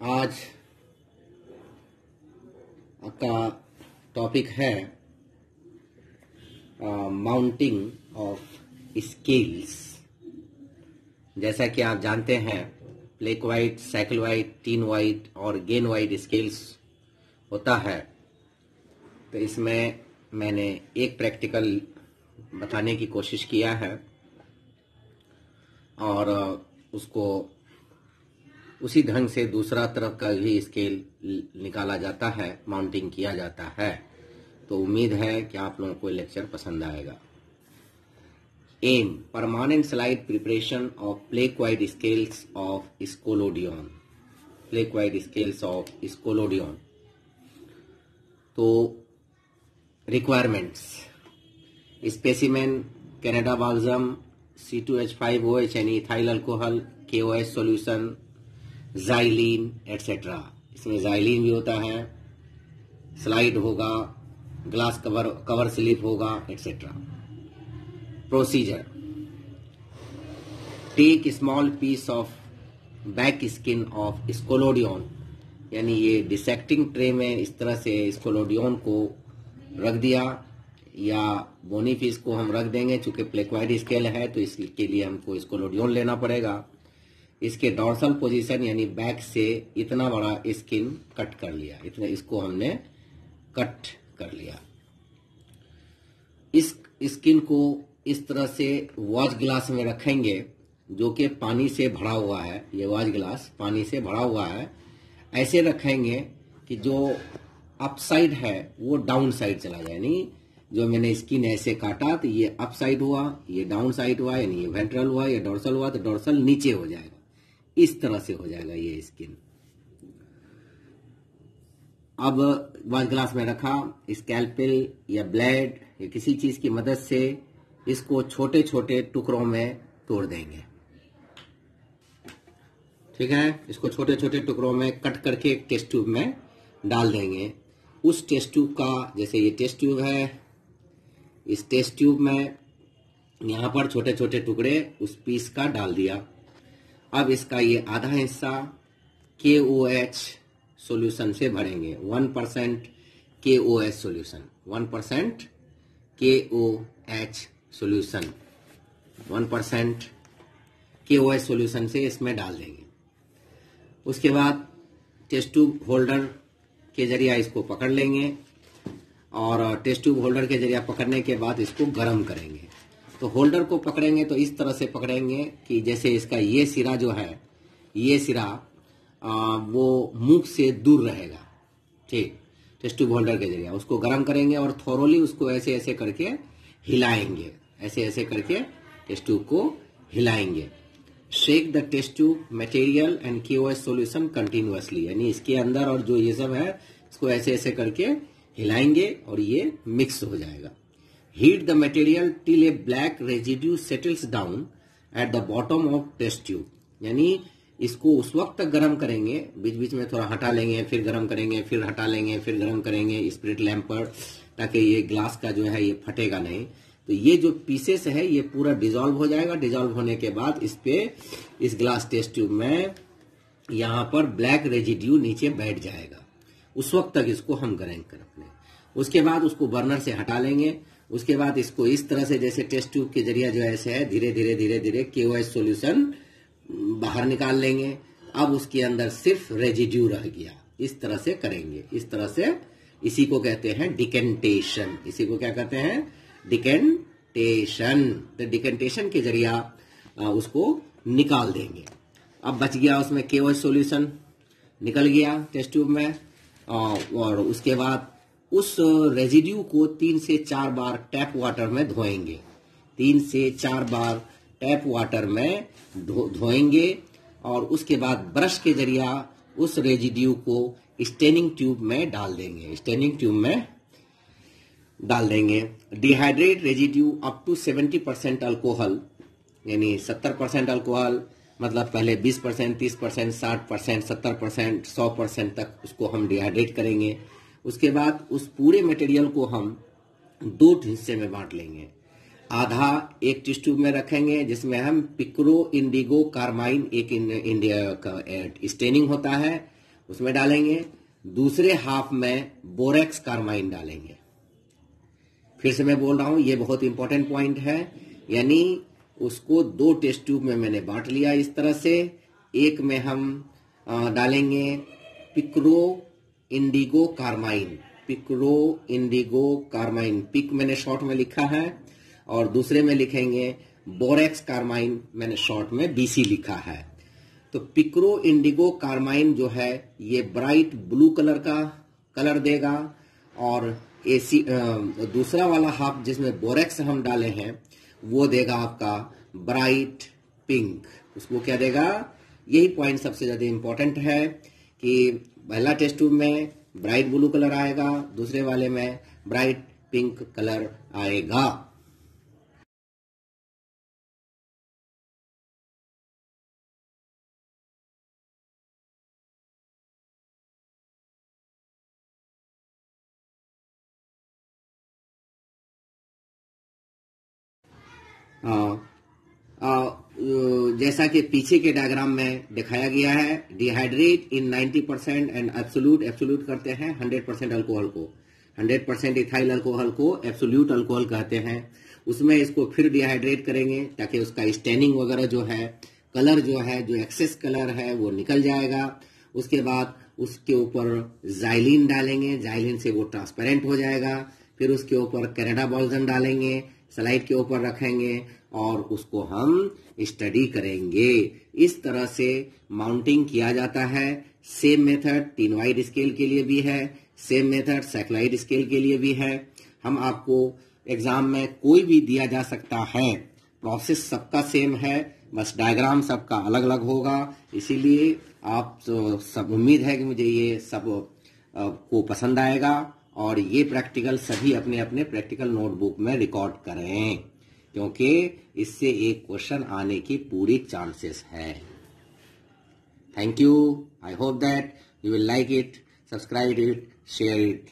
आज का टॉपिक है माउंटिंग ऑफ़ स्केल्स जैसा कि आप जानते हैं placoid cycloid ctenoid और गेन वाइट स्केल्स होता है। तो इसमें मैंने एक प्रैक्टिकल बताने की कोशिश किया है और उसको उसी ढंग से दूसरा तरफ़ का भी स्केल निकाला जाता है माउंटिंग किया जाता है। तो उम्मीद है कि आप लोगों को लेक्चर पसंद आएगा। M permanent slide preparation of placoid scales of scoliodon placoid scales of scoliodon तो requirements specimen Canada balsam C two H five O H यानी ethyl alcohol K O H solution xylene etcetera इसमें xylene भी होता है slide होगा glass cover cover slip होगा etcetera procedure take small piece of back skin of scoliodon यानी ये dissecting tray में इस तरह से स्कोलोडियन को रख दिया, या बोनी बोनीफिस को हम रख देंगे, चूँकि प्लेक्वाइड स्केल है तो इसके लिए हमको स्कोलोडियन लेना पड़ेगा। इसके डॉर्सल पोजीशन यानी बैक से इतना बड़ा स्किन कट कर लिया। इतना इसको हमने कट कर लिया। इस स्किन को इस तरह से वॉच ग्लास में रखेंगे, जो कि पानी से भरा हुआ है। ये वॉच ग्लास पानी से भरा हुआ है। ऐसे रखेंगे कि जो अप साइड है, वो डाउन साइड चला जाए। यानी जो मैंने स्किन ऐसे काटा तो ये अप साइड हुआ, ये डाउन साइड हुआ, यानी ये वेंट्रल हुआ, ये डोर्सल हुआ तो डोर्सल नीचे हो जाएगा। इस तरह से हो जाएगा ये स्किन अब वॉच ग्लास में रखा स्कैल्पेल या ब्लेड या किसी चीज़ की मदद से इसको छोटे छोटे टुकड़ों में तोड़ देंगे। ठीक है? इसको छोटे छोटे टुकड़ों में कट करके टेस्ट ट्यूब में डाल देंगे। उस टेस्ट ट्यूब का, जैसे ये टेस्ट ट्यूब है, इस टेस्ट ट्यूब में यहाँ पर छोटे छोटे टुकड़े उस पीस का डाल दिया। अब इसका ये आधा हिस्सा के ओ एच सोल्यूशन से भरेंगे। One percent K O H solution one percent K O H solution one percent K O H solution से इसमें डाल देंगे। उसके बाद टेस्ट ट्यूब होल्डर के ज़रिए इसको पकड़ लेंगे और टेस्ट ट्यूब होल्डर के ज़रिया पकड़ने के बाद इसको गर्म करेंगे। तो होल्डर को पकड़ेंगे तो इस तरह से पकड़ेंगे कि जैसे इसका ये सिरा जो है ये सिरा आ, वो मुख से दूर रहेगा। ठीक टेस्ट ट्यूब होल्डर के ज़रिए। उसको गर्म करेंगे और थोरोली उसको ऐसे ऐसे करके हिलाएँगे। ऐसे ऐसे करके टेस्ट ट्यूब को हिलाएँगे। Shake the test tube material and K O S solution continuously यानी इसके अंदर और जो ये सब है इसको ऐसे ऐसे करके हिलाएँगे और ये मिक्स हो जाएगा। Heat the material till a black residue settles down at the bottom of test tube. यानी इसको उस वक्त तक गर्म करेंगे बीच बीच में थोड़ा हटा लेंगे, फिर गर्म करेंगे, फिर हटा लेंगे, फिर गर्म करेंगे स्प्रिट लैम्प पर, ताकि ये ग्लास का जो है ये फटेगा नहीं। तो ये जो पीसेस है, ये पूरा डिजोल्व हो जाएगा। डिजोल्व होने के बाद इस पे, इस ग्लास टेस्ट ट्यूब में यहाँ पर ब्लैक रेजिड्यू नीचे बैठ जाएगा। उस वक्त तक इसको हम गर्म कर अपने उसके बाद उसको बर्नर से हटा लेंगे। उसके बाद इसको इस तरह से जैसे टेस्ट ट्यूब के ज़रिए जो ऐसे है, धीरे धीरे धीरे धीरे केओएस सॉल्यूशन बाहर निकाल लेंगे। अब उसके अंदर सिर्फ़ रेजिड्यू रह गया। इस तरह से करेंगे। इस तरह से इसी को कहते हैं डिकेंटेशन इसी को क्या कहते हैं? डिकेंटेशन तो डिकेंटेशन के ज़रिया उसको निकाल देंगे। अब बच गया उसमें केओएस सॉल्यूशन निकल गया टेस्ट ट्यूब में और उसके बाद उस रेजिड्यू को तीन से चार बार टैप वाटर में धोएँगे। तीन से चार बार टैप वाटर में धोएँगे और उसके बाद ब्रश के ज़रिया उस रेजिड्यू को स्टेनिंग ट्यूब में डाल देंगे। स्टेनिंग ट्यूब में डाल देंगे। Dehydrate residue up to seventy percent alcohol यानी सत्तर परसेंट अल्कोहल मतलब पहले बीस परसेंट तीस परसेंट साठ परसेंट सत्तर परसेंट सौ परसेंट तक उसको हम डिहाइड्रेट करेंगे। उसके बाद उस पूरे मटेरियल को हम दो हिस्से में बांट लेंगे। आधा एक टिश्यू ट्यूब में रखेंगे, जिसमें हम पिक्रो इंडिगो कार्माइन एक इंडिया का स्टेनिंग होता है, उसमें डालेंगे। दूसरे हाफ़ में बोरेक्स कार्माइन डालेंगे। फिर से मैं बोल रहा हूँ, ये बहुत इंपॉर्टेंट पॉइंट है। यानी उसको दो टेस्ट ट्यूब में मैंने बांट लिया इस तरह से। एक में हम डालेंगे picro indigo carmine picro indigo carmine PIC मैंने शॉर्ट में लिखा है और दूसरे में लिखेंगे बोरेक्स कार्माइन मैंने शॉर्ट में बीसी लिखा है। तो पिक्रो इंडिगो कार्माइन जो है, ये ब्राइट ब्लू कलर का कलर देगा और एसी दूसरा वाला हाफ़ जिसमें बोरेक्स हम डाले हैं, वो देगा आपका ब्राइट पिंक उसको क्या देगा? यही पॉइंट सबसे ज़्यादा इंपॉर्टेंट है कि पहला टेस्ट ट्यूब में ब्राइट ब्लू कलर आएगा, दूसरे वाले में ब्राइट पिंक कलर आएगा। जैसा कि पीछे के डायग्राम में दिखाया गया है dehydrate in 90 percent and absolute absolute करते हैं 100 परसेंट अल्कोहल को। 100 परसेंट इथाइल अल्कोहल को एब्सोल्यूट अल्कोहल कहते हैं। उसमें इसको फिर डिहाइड्रेट करेंगे ताकि उसका स्टेनिंग वगैरह जो है कलर जो है, जो एक्सेस कलर है, वो निकल जाएगा। उसके बाद उसके ऊपर जाइलिन डालेंगे जाइलिन से वो ट्रांसपेरेंट हो जाएगा। फिर उसके ऊपर कैनेडा बॉल्जन डालेंगे स्लाइड के ऊपर रखेंगे और उसको हम स्टडी करेंगे। इस तरह से माउंटिंग किया जाता है। सेम मेथड तीन वाइड स्केल के लिए भी है सेम मेथड सेक्लाइड स्केल के लिए भी है। हम आपको एग्ज़ाम में कोई भी दिया जा सकता है। प्रोसेस सबका सेम है, बस डायग्राम सबका अलग अलग होगा। इसीलिए आप सब, उम्मीद है कि मुझे ये सबको पसंद आएगा। और ये प्रैक्टिकल सभी अपने अपने प्रैक्टिकल नोटबुक में रिकॉर्ड करें, क्योंकि इससे एक क्वेश्चन आने की पूरी चांसेस है। Thank you I hope that you will like it subscribe it share it